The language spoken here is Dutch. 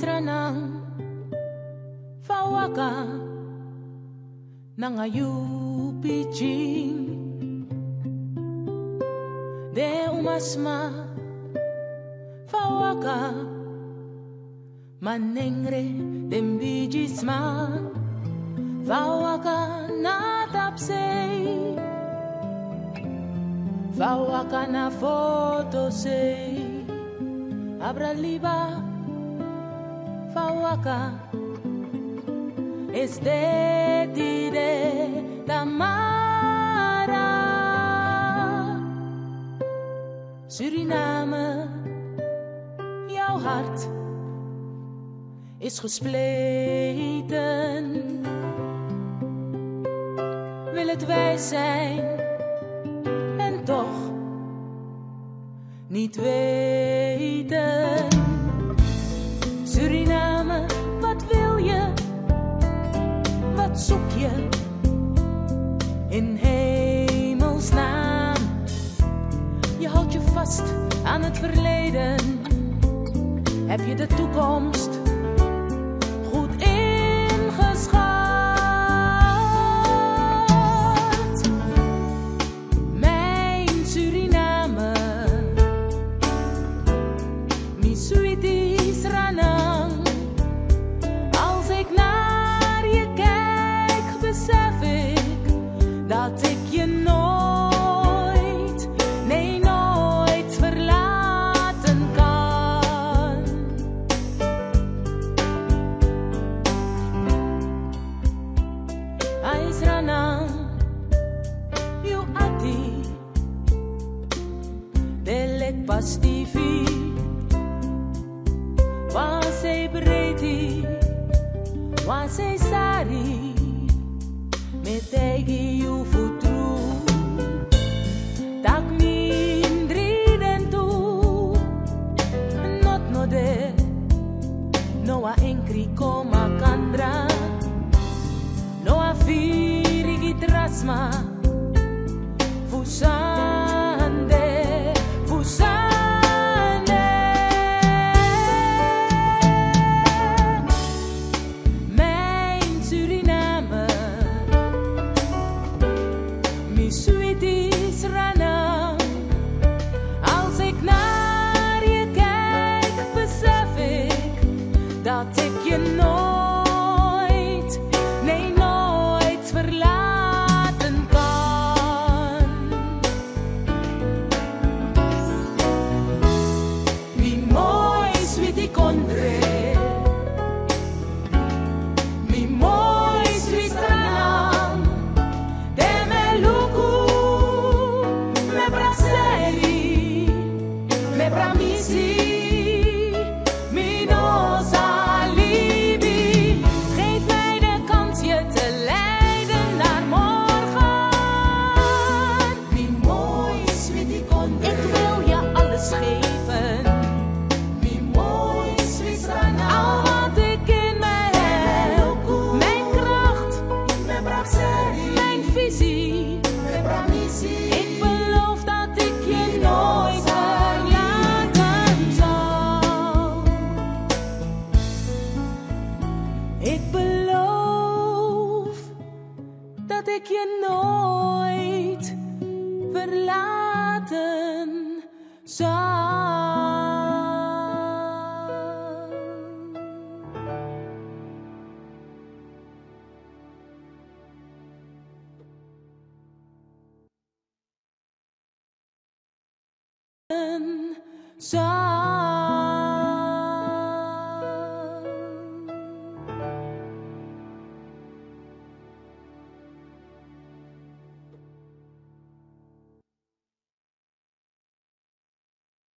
ស្រណង Fawaka Nangayupi Jing De umasma Fawaka Manengre Dembijisma. Fawaka Natapsei. Fawaka na foto sei Abra liba fawaka estetide Tamara. Suriname jouw hart is gespleten. Wil het wij zijn en toch niet weten. Suriname, Zoek je? In hemelsnaam. Je houdt je vast aan het verleden. Heb je de toekomst pastifi. Wasei bredi, wasei sari, metegi u futru. I'll take you know. Dat ik je nooit verlaten zal.